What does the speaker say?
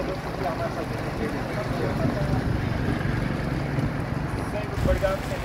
Sayın Başkan